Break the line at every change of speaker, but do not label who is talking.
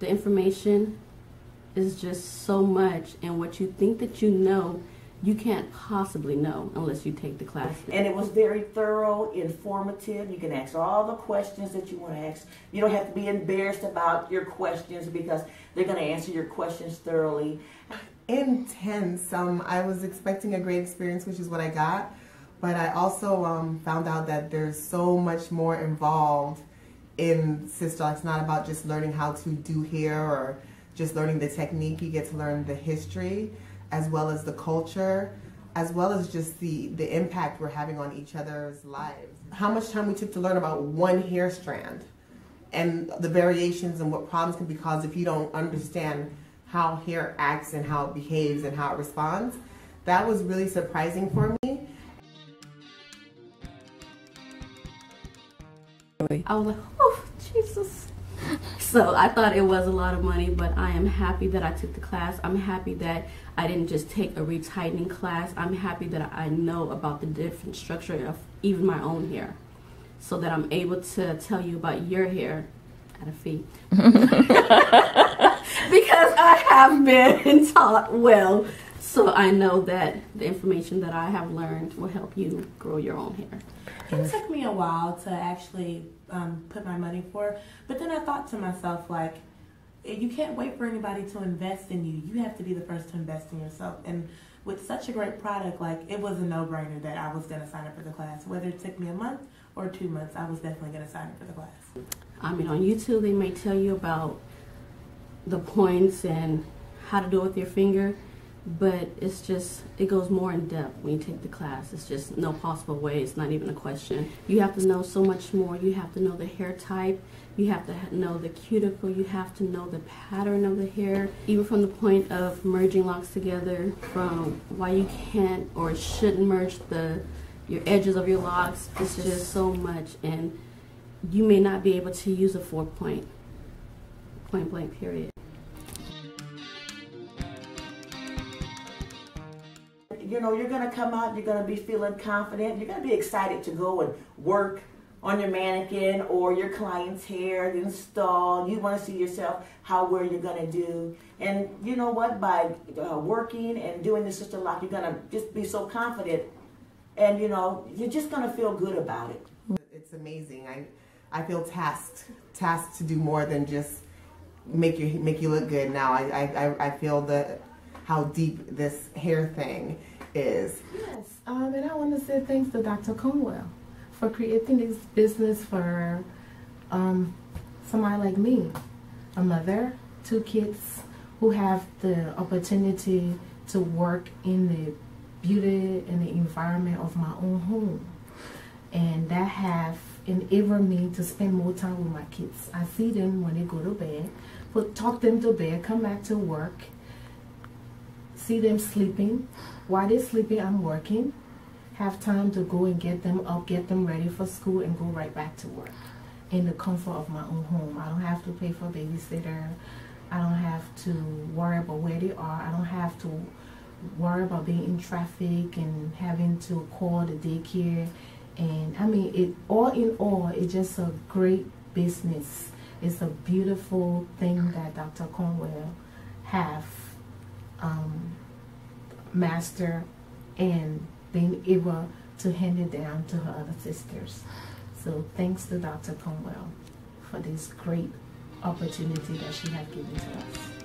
the information is just so much, and what you think that you know, you can't possibly know unless you take the class.
And it was very thorough, informative. You can ask all the questions that you want to ask. You don't have to be embarrassed about your questions because they're going to answer your questions thoroughly.
Intense. Um, I was expecting a great experience, which is what I got. But I also um, found out that there's so much more involved in Sister. It's not about just learning how to do hair or just learning the technique. You get to learn the history as well as the culture, as well as just the, the impact we're having on each other's lives. How much time we took to learn about one hair strand and the variations and what problems can be caused if you don't understand how hair acts and how it behaves and how it responds. That was really surprising for me.
I was like, Jesus. So I thought it was a lot of money, but I am happy that I took the class. I'm happy that I didn't just take a retightening class. I'm happy that I know about the different structure of even my own hair so that I'm able to tell you about your hair at a fee. because I have been taught well. So I know that the information that I have learned will help you grow your own hair.
It took me a while to actually um, put my money for, but then I thought to myself, like, you can't wait for anybody to invest in you. You have to be the first to invest in yourself. And with such a great product, like, it was a no brainer that I was going to sign up for the class. Whether it took me a month or two months, I was definitely going to sign up for the class.
I mean, on YouTube, they may tell you about the points and how to do it with your finger but it's just it goes more in depth when you take the class. It's just no possible way. It's not even a question. You have to know so much more. You have to know the hair type. You have to know the cuticle. You have to know the pattern of the hair. Even from the point of merging locks together from why you can't or shouldn't merge the your edges of your locks. It's just so much. And you may not be able to use a four point point blank period
you know, you're going to come out, you're going to be feeling confident, you're going to be excited to go and work on your mannequin or your client's hair, install. You want to see yourself how well you're going to do. And you know what? By uh, working and doing the Sisterlock, you're going to just be so confident. And you know, you're just going to feel good about it.
It's amazing. I, I feel tasked, tasked to do more than just make you make you look good. Now I, I, I feel the how deep this hair thing is.
Yes, um, and I want to say thanks to Dr. Cornwell for creating this business for um, somebody like me, a mother, two kids who have the opportunity to work in the beauty and the environment of my own home. And that have enabled me to spend more time with my kids. I see them when they go to bed, put, talk them to bed, come back to work, see them sleeping, while they're sleeping, I'm working. Have time to go and get them up, get them ready for school, and go right back to work in the comfort of my own home. I don't have to pay for a babysitter. I don't have to worry about where they are. I don't have to worry about being in traffic and having to call the daycare. And I mean, it all in all, it's just a great business. It's a beautiful thing that Dr. Cornwell have um, master and being able to hand it down to her other sisters. So thanks to Dr. Cornwell for this great opportunity that she has given to us.